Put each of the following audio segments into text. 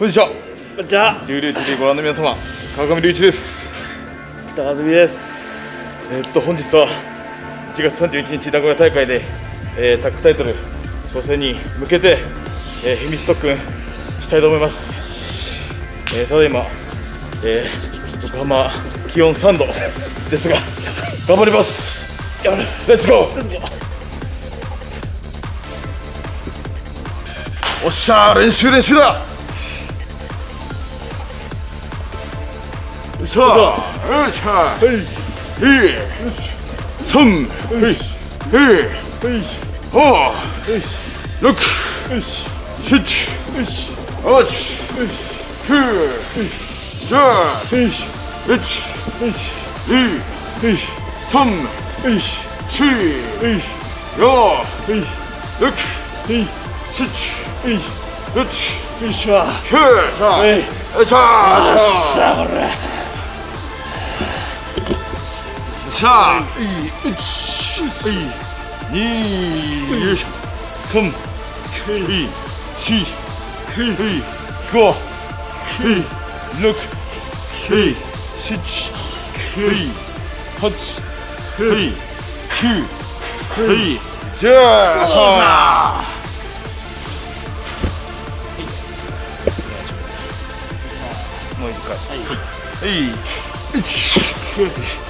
こんにちは。こんにちは。リュウリュウ TV ご覧の皆様川上隆一です。北和美です。えーっと本日は1月31日名古屋大会で、えータッグタイトル挑戦に向けて、えー秘密特訓したいと思います、えーただいま、えー横浜気温3度ですが頑張ります。頑張ります。レッツゴーおっしゃー練習練習だ 사, 사, 이, 삼, 이, 오, 육, 칠, 어치, 그, 자, 이치, 이, 삼, 칠, 여, 육, 칠, 으치, 으차, 그, 자, 으차, 으차, 으차, しゃ123よい。しょ3い。しょもう一回はい、はい、1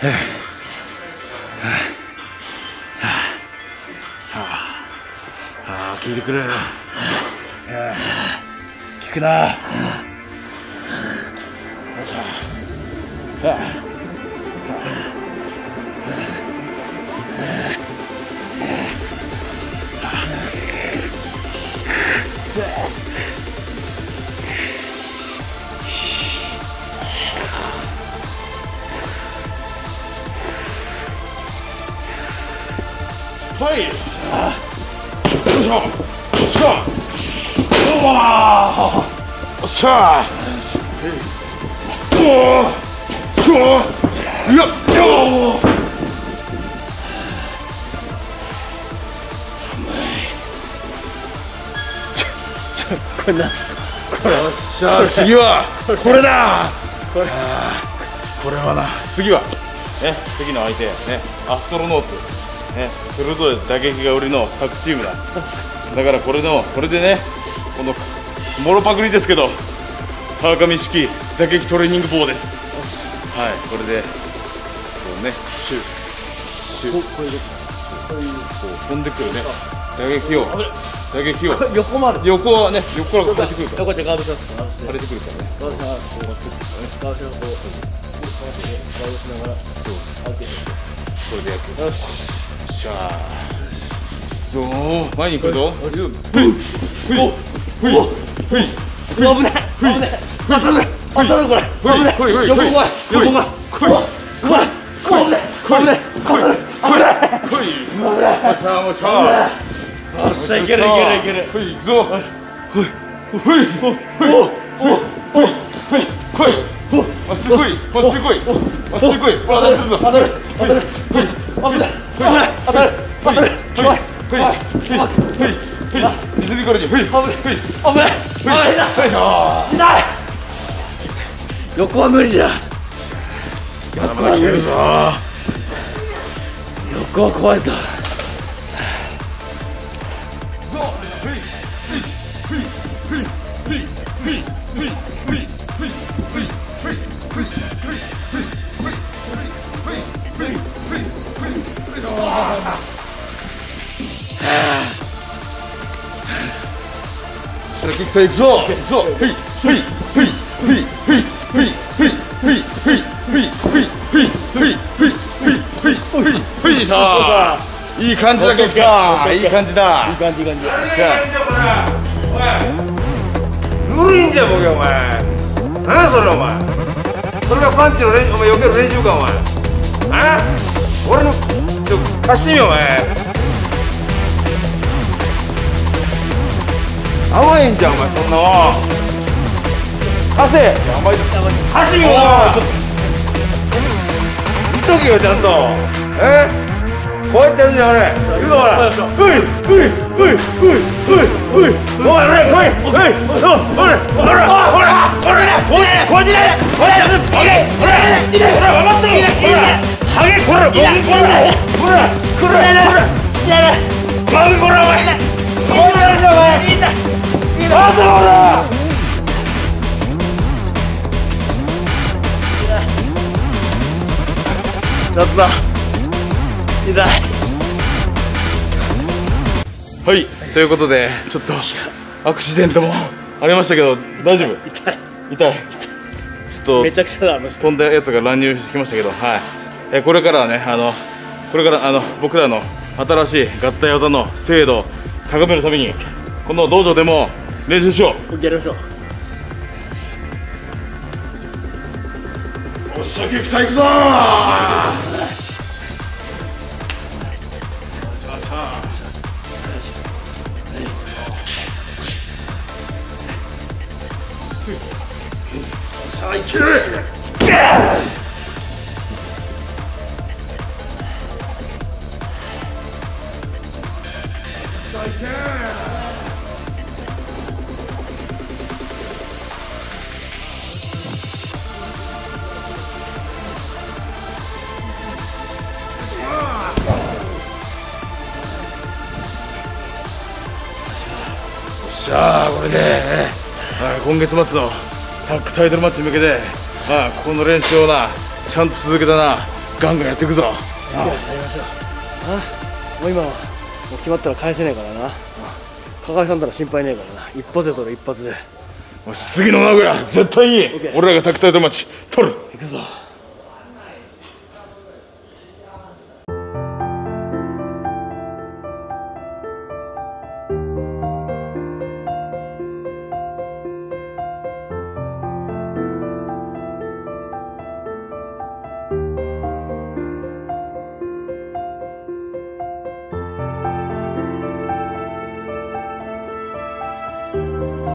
ああ聞いてくれる聞くな。よいしょはい。よいしょ。よっしゃうわーよっしゃおおしょ。いやよこれなんすかっしゃ次はこれだこれこれはな次はね次の相手ねアストロノーツね鋭い打撃が売りの各チームだ。だからこれのこれでねこのモロパクリですけど川上式打撃トレーニング棒です。はいこれでこうねシュシュこれで。こういうこう飛んでくるね。打撃を打撃を。横まで横はね横から返ってくるから。横ちゃんガードします。ガードして垂れてくるからね。ガードしながらこうガードしながらこうガードしながら。そう。これでやるよししゃあそう前に行くぞ。ふい。ふい。ふい。ふい。危ない。危ない。当たる当たるこれ。危ない。ほい。ほい。横怖い。横怖い。ほい。怖い。危ない。危ない。当たる危ない。ふい。よっしゃもうしゃ。よっしゃいけるいけるいける。ふい行くぞ。ふい。ふい。ふい。おおふい。ふい。ふい。まっすぐい。まっすぐい。まっすぐい。ほら当たってるぞ当たる当たるふい。危ない当たる当たる当たる危ない危ない危ない横は無理じゃ横は無理ぞ横は怖いぞいふいふいふいふいふいふいふいふいふいふいふいふいふいふいふいふいふいさあいい感じだキックさ。いい感じだ。いい感じいい感じ。さあ古いんじゃボケお前何やそれお前それがパンチの練お前避ける練習かお前あ俺のちょ貸してみようお前甘いんじゃんお前そんなもん貸せ貸してみよお前見とけよちゃんとえこうやってやるんじゃ俺行くぞほら。ういういう。いういういうおい痛いはいということでちょっとアクシデントもありましたけど大丈夫？痛い。痛い。ちょっとめちゃくちゃだあの人。飛んだやつが乱入してきましたけど、はい、えこれからはねあのこれからあの僕らの新しい合体技の精度を高めるためにこの道場でも練習しよやりましょう。うおっしゃ撃退いくぞさあいけるよっしゃあこれで、今月末のタッグタイトルマッチに向けて、はい、この練習をなちゃんと続けたなガンガンやっていくぞ。やりましょうあもう今はもう決まったら返せないからな。加賀井さんなら心配ねえからな。一発で取る一発で。次の名古屋絶対に俺らがタッグタイトルマッチ取る。行くぞ